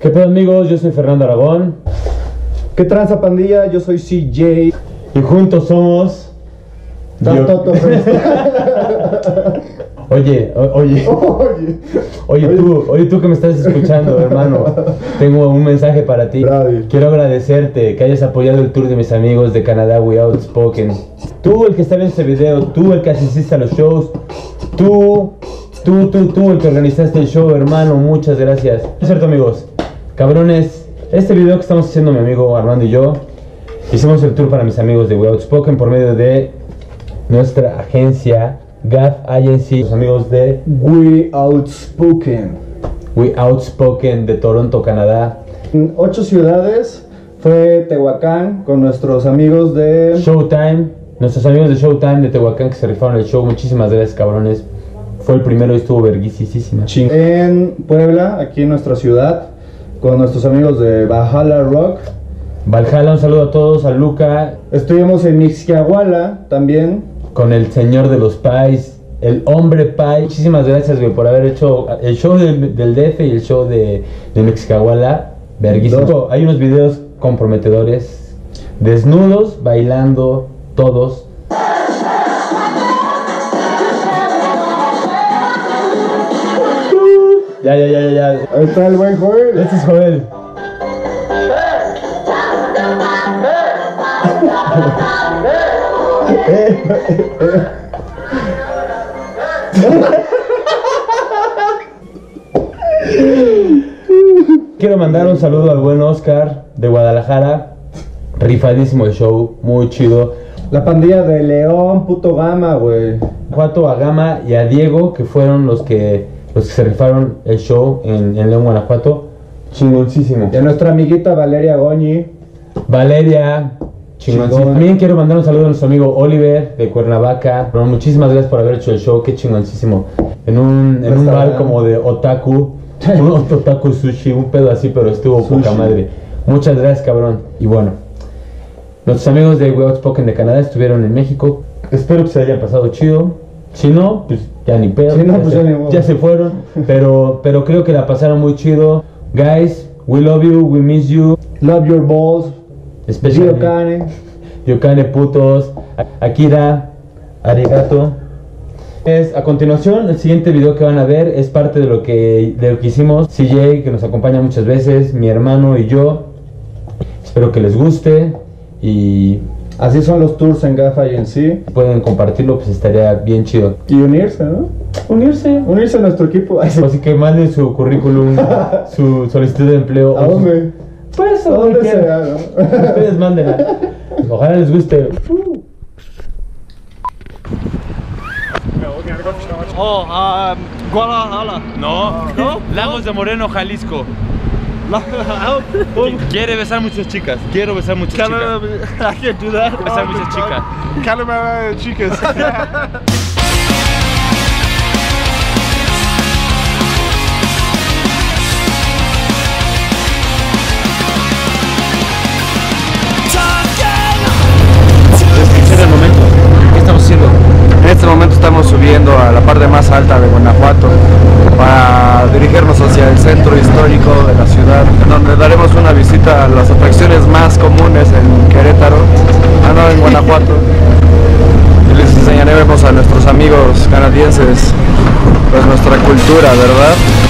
¿Qué pedo amigos? Yo soy Fernando Aragón ¿Qué tranza pandilla? Yo soy CJ. y juntos somos... Dio- Oye, o- oye, Oye. oye tú, oye tú que me estás escuchando, hermano. Tengo un mensaje para ti. Quiero agradecerte que hayas apoyado el tour de mis amigos de Canadá We Outspoken. Tú el que está viendo este video, tú el que asististe a los shows, tú, tú, tú, tú el que organizaste el show, hermano. Muchas gracias. Es cierto, amigos. Cabrones, este video que estamos haciendo mi amigo Armando y yo, hicimos el tour para mis amigos de We Outspoken por medio de nuestra agencia GAF Agency, los amigos de We Outspoken. We Outspoken de Toronto, Canadá. En ocho ciudades fue Tehuacán con nuestros amigos de Showtime, nuestros amigos de Showtime de Tehuacán que se rifaron el show, muchísimas gracias cabrones. Fue el primero y estuvo verguisísima. En Puebla, aquí en nuestra ciudad, con nuestros amigos de Valhalla Rock. Valhalla, un saludo a todos, a Luca, Estuvimos en Mixquiahuala también. con el señor de los pies, el hombre pie. Muchísimas gracias, güey, por haber hecho el show del, del DF y el show de, de Mexicahuala. Verguísimo. Hay unos videos comprometedores, desnudos, bailando, todos. Ya, ya, ya, ya, ya. Ahí está el buen Joel. Este es Joel. Quiero mandar un saludo al buen Oscar de Guadalajara. Rifadísimo el show, muy chido. La pandilla de León, puto gama, güey. Juato, a Gama y a Diego, que fueron los que, los que se rifaron el show en, en León, Guanajuato. Chingoncísimo. Y a nuestra amiguita Valeria Goñi. Valeria, chingoncísimo. También quiero mandar un saludo a nuestro amigo Oliver de Cuernavaca. Bueno, muchísimas gracias por haber hecho el show, qué chingoncísimo. En un, en un bar como de otaku, un otaku sushi, un pedo así, pero estuvo poca Sushi. madre. Muchas gracias, cabrón. Y bueno, nuestros amigos de We Outspoken de Canadá estuvieron en México. Espero que se hayan pasado chido. Si no, pues ya ni pedo. Si no, ya, pues se, ya ni modo. ya se fueron. Pero, pero creo que la pasaron muy chido. Guys, we love you, we miss you. Love Your Balls. Especially Yokane. Yokane putos, Akira, Arigato. Es, a continuación, el siguiente video que van a ver es parte de lo que, de lo que hicimos. CJ, que nos acompaña muchas veces, mi hermano y yo. Espero que les guste y Así son los tours en GAF Agency. pueden compartirlo, pues estaría bien chido. Y unirse, ¿no? Unirse. Unirse a nuestro equipo. Ay, sí. Así que manden su currículum, su solicitud de empleo. ¿A o su- dónde? Pues ¿A dónde donde sea, no? Ustedes mándenla. Ojalá les guste. Oh, um, Guadalajara. No, ¿No? Lagos de Moreno, Jalisco. Quiere besar muchas chicas. Quiero besar muchas chicas. I can't do that. Besar muchas chicas. Calamara chicas. Descripción del momento. ¿Qué estamos haciendo? En este momento estamos subiendo a la parte más alta de Guanajuato para dirigirnos hacia el centro histórico de la ciudad, en donde daremos una visita a las atracciones más comunes en Querétaro, ah en Guanajuato. Y les enseñaremos a nuestros amigos canadienses pues nuestra cultura, ¿verdad?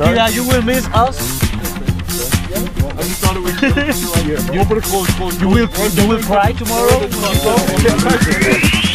Akira, you will miss us. you, you will you will cry tomorrow.